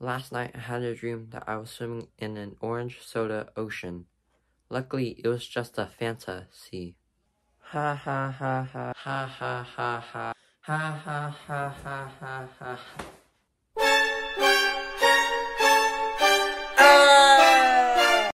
Last night I had a dream that I was swimming in an orange soda ocean. Luckily, it was just a fantasy. Ha ha ha ha ha ha ha ha ha ha ha ha ha ha